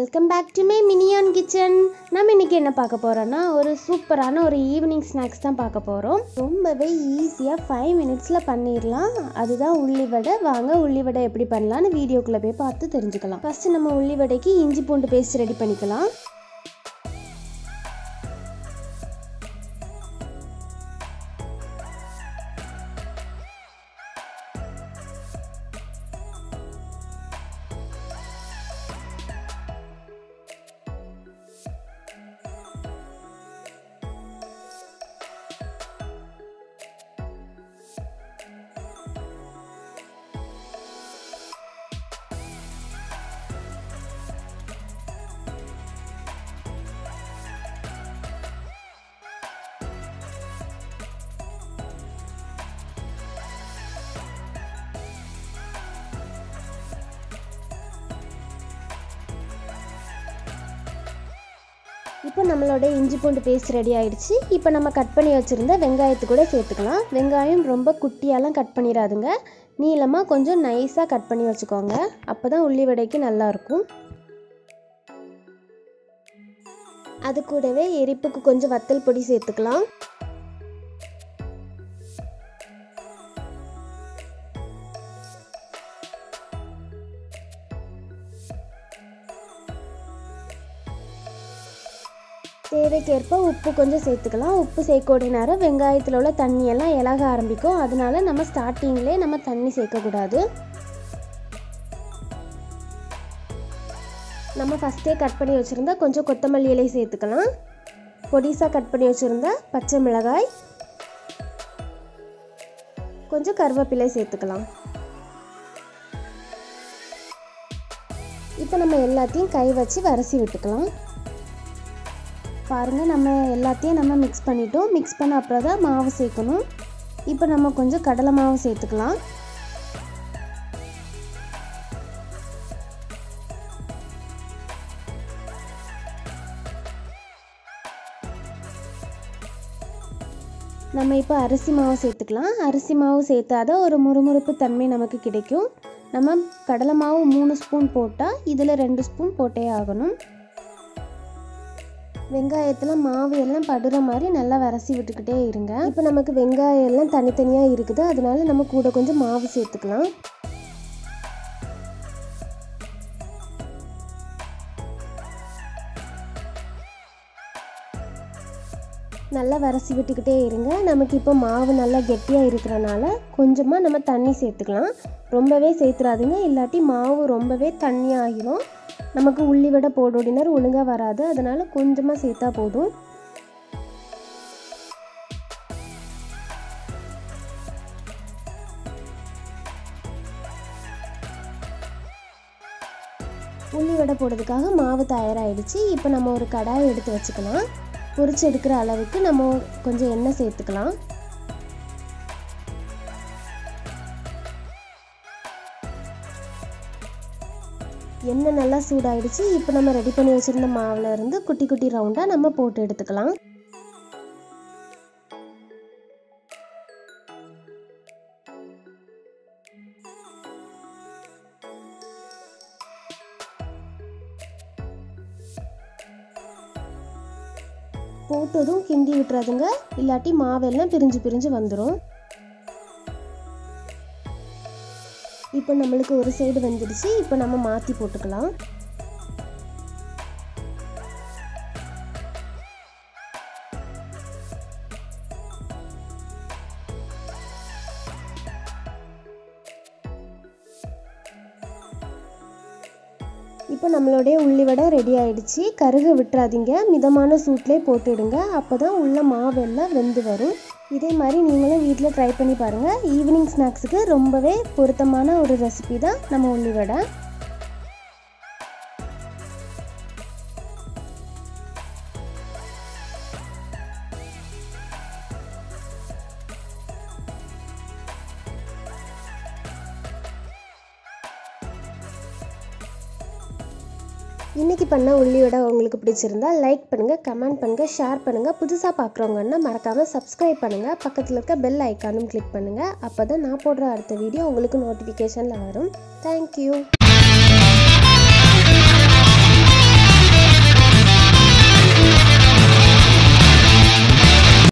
Welcome back to my minion kitchen நம்ம இன்னைக்கு என்ன பார்க்க போகிறோன்னா ஒரு சூப்பரான ஒரு ஈவினிங் ஸ்நாக்ஸ் தான் பார்க்க போகிறோம் ரொம்பவே ஈஸியாக ஃபைவ் மினிட்ஸில் பண்ணிடலாம் அதுதான் உள்ளி வடை. வாங்க உள்ளிவடை எப்படி பண்ணலான்னு வீடியோக்குள்ளே போய் பார்த்து தெரிஞ்சுக்கலாம். ஃபஸ்ட்டு நம்ம உள்ளி வடைக்கு இஞ்சி பூண்டு பேஸ்ட் ரெடி பண்ணிக்கலாம். இப்போ நம்மளோட இஞ்சி பூண்டு பேஸ்ட் ரெடி ஆயிடுச்சு. இப்போ நம்ம கட் பண்ணி வச்சுருந்த வெங்காயத்து கூட சேர்த்துக்கலாம். வெங்காயம் ரொம்ப குட்டியாலாம் கட் பண்ணிடாதுங்க. நீளமாக கொஞ்சம் நைஸாக கட் பண்ணி வச்சுக்கோங்க. அப்போ தான் உள்ளி வடைக்கு நல்லாயிருக்கும் அது கூடவே எரிப்புக்கு கொஞ்சம் வத்தல் பொடி சேர்த்துக்கலாம். தேவைக்கேற்ப உப்பு கொஞ்சம் சேர்த்துக்கலாம். உப்பு சேர்க்கக்கூடிய நேரம் வெங்காயத்தில் உள்ள தண்ணியெல்லாம் இலக ஆரம்பிக்கும். அதனால நம்ம ஸ்டார்டிங்லேயே நம்ம தண்ணி சேர்க்கக்கூடாது. நம்ம ஃபஸ்ட்டே கட் பண்ணி வச்சுருந்தா கொஞ்சம் கொத்தமல்லி இலை சேர்த்துக்கலாம். பொடிசாக கட் பண்ணி வச்சுருந்தா பச்சை மிளகாய் கொஞ்சம் கருவேப்பிலை சேர்த்துக்கலாம். இப்போ நம்ம எல்லாத்தையும் கை வச்சு வரசி விட்டுக்கலாம். பாருங்கள் நம்ம எல்லாத்தையும் நம்ம மிக்ஸ் பண்ணிட்டோம். மிக்ஸ் பண்ண அப்புறம் தான் மாவு சேர்க்கணும். இப்போ நம்ம கொஞ்சம் கடலை மாவு சேர்த்துக்கலாம். நம்ம இப்போ அரிசி மாவு சேர்த்துக்கலாம். அரிசி மாவு சேர்த்தாதான் ஒரு முறுமுறுப்பு தன்மை நமக்கு கிடைக்கும். நம்ம கடலை மாவு மூணு ஸ்பூன் போட்டால் இதில் ரெண்டு ஸ்பூன் போட்டே ஆகணும். வெங்காயத்தில் மாவு எல்லாம் படுற மாதிரி நல்லா வரசி விட்டுக்கிட்டே இருங்க. இப்போ நமக்கு வெங்காயம் எல்லாம் தனித்தனியாக இருக்குது. அதனால நம்ம கூட கொஞ்சம் மாவு சேர்த்துக்கலாம். நல்லா வரசி விட்டுக்கிட்டே இருங்க. நமக்கு இப்போ மாவு நல்லா கெட்டியாக இருக்கிறனால கொஞ்சமாக நம்ம தண்ணி சேர்த்துக்கலாம். ரொம்பவே சேர்த்துறாதுங்க. இல்லாட்டி மாவு ரொம்பவே தண்ணி ஆகிடும் நமக்கு உள்ளி விட போடோடினர் ஒழுங்காக வராது. அதனால் கொஞ்சமாக சேர்த்தா போதும். உள்ளி வடை போடுறதுக்காக மாவு தயாராகிடுச்சு இப்போ நம்ம ஒரு கடாயை எடுத்து வச்சுக்கலாம். பொறிச்சு எடுக்கிற அளவுக்கு நம்ம கொஞ்சம் எண்ணெய் சேர்த்துக்கலாம். எண்ணெய் நல்லா சூடாயிடுச்சு. இப்போ நம்ம ரெடி பண்ணி வச்சுருந்த மாவில் இருந்து குட்டி குட்டி ரவுண்டாக நம்ம போட்டு எடுத்துக்கலாம். போட்டதும் கிண்டி விட்டுறதுங்க. இல்லாட்டி மாவெல்லாம் பிரிஞ்சு பிரிஞ்சு வந்துடும் இப்போ நம்மளுக்கு ஒரு சைடு வந்துடுச்சு. இப்போ நம்ம மாற்றி போட்டுக்கலாம். இப்போ நம்மளுடைய உள்ளிவடை ரெடி ஆயிடுச்சு. கருக விட்டுறாதீங்க. மிதமான சூட்லேயே போட்டுடுங்க. அப்போ தான் உள்ள மாவெல்லாம் வெந்து வரும். இதே மாதிரி நீங்களும் வீட்டில் ட்ரை பண்ணி பாருங்கள் ஈவினிங் ஸ்நாக்ஸுக்கு ரொம்பவே பொருத்தமான ஒரு ரெசிபி தான் நம்ம உள்ளிவடை இன்றைக்கி பண்ண உள்ளியோட உங்களுக்கு பிடிச்சிருந்தா லைக் பண்ணுங்கள் கமெண்ட் பண்ணுங்கள் ஷேர் பண்ணுங்கள் புதுசாக பார்க்குறவங்கன்னா மறக்காமல் சப்ஸ்கிரைப் பண்ணுங்கள் பக்கத்தில் இருக்க பெல் ஐக்கானும் கிளிக் பண்ணுங்கள் அப்போ தான் நான் போடுற அடுத்த வீடியோ உங்களுக்கு நோட்டிஃபிகேஷனில் வரும். தேங்க்யூ